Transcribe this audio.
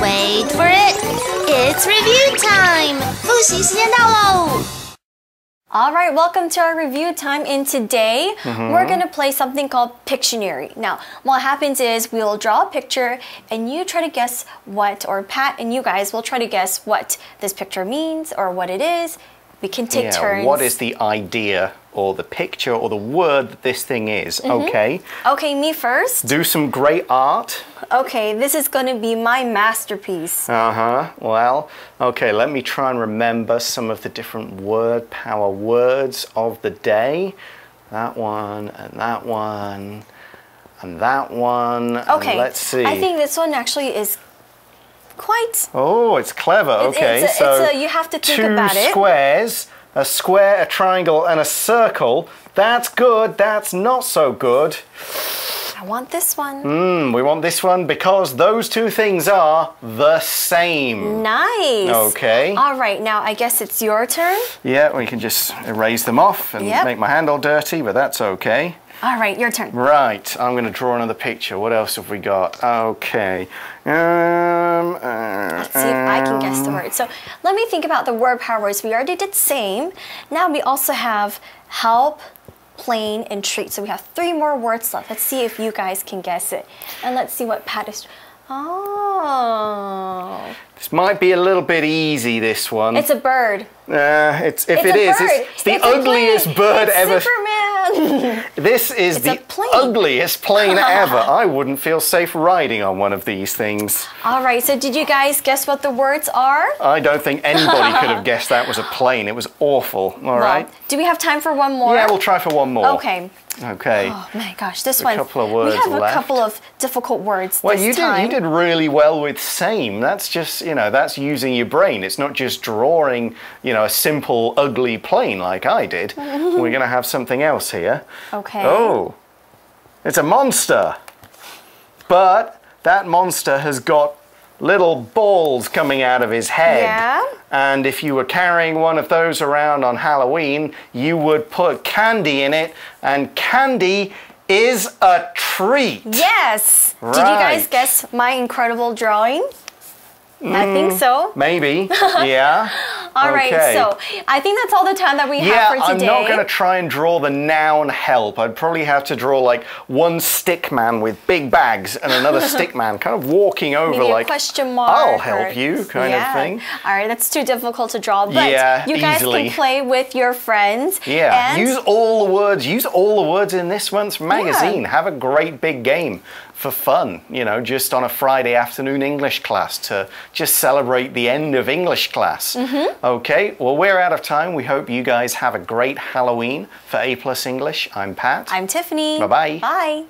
Wait for it. It's review time. 复习时间到喽。 All right, welcome to our review time. And today we're going to play something called Pictionary. Now, what happens is we'll draw a picture and you try to guess what, or Pat and you guys will try to guess what this picture means or what it is. We can take yeah, turns. what is the idea or the picture or the word that this thing is? Okay. Okay, me first. Do some great art. Okay, this is going to be my masterpiece. Uh huh. Well, okay, let me try and remember some of the different word power words of the day. That one, and that one, and that one. Okay, let's see. I think this one actually is quite. Oh, it's clever. It's- okay, it's a- so it's a- you have to think two about it. squares, a square, a triangle, and a circle. That's good. That's not so good. I want this one. Hmm, we want this one because those two things are the same. Nice. Okay. All right, now I guess it's your turn. Yeah, we can just erase them off and Yep. make my hand all dirty, but that's okay. All right, your turn. Right, I'm going to draw another picture. What else have we got? Okay. Uh, Let's see if Guess the word. So let me think about the word power words. We already did same. Now we also have help, plane, and treat. So we have three more words left. Let's see if you guys can guess it. And let's see what Pat is. Oh, This might be a little bit easy, this one. it's a bird. Uh, it's if It's it is, it's, it's the It's ugliest bird It's ever. Superman. This is It's the plane. ugliest plane ever. I wouldn't feel safe riding on one of these things. All right. So did you guys guess what the words are? I don't think anybody could have guessed that was a plane. It was awful. All Well, right. Do we have time for one more? Yeah, we'll try for one more. Okay. Okay. Oh my gosh, this A one. couple of words we have left. a couple of difficult words Well, you time. did you did really well with same. That's just you know that's using your brain. It's not just drawing you know a simple ugly plane like I did. We're gonna have something else here. Okay. Oh, it's a monster. But that monster has got little balls coming out of his head. Yeah. And if you were carrying one of those around on Halloween, you would put candy in it, and candy is a treat. Yes. Did you guys guess my incredible drawing? I think so. Maybe. Yeah. All right. okay. So I think that's all the time that we Yeah, have for today. I'm not going to try and draw the noun help. I'd probably have to draw like one stick man with big bags and another stick man kind of walking over Maybe like a question mark. I'll help you kind yeah. of thing. All right, that's too difficult to draw. But Yeah, you guys easily. can play with your friends. Yeah, And use all the words. Use all the words in this month's magazine. Have a great big game for fun. You know, just on a Friday afternoon English class to just celebrate the end of English class. Mm-hmm. Okay, well we're out of time. We hope you guys have a great Halloween for A Plus English. I'm Pat. I'm Tiffany. Bye-bye. Bye.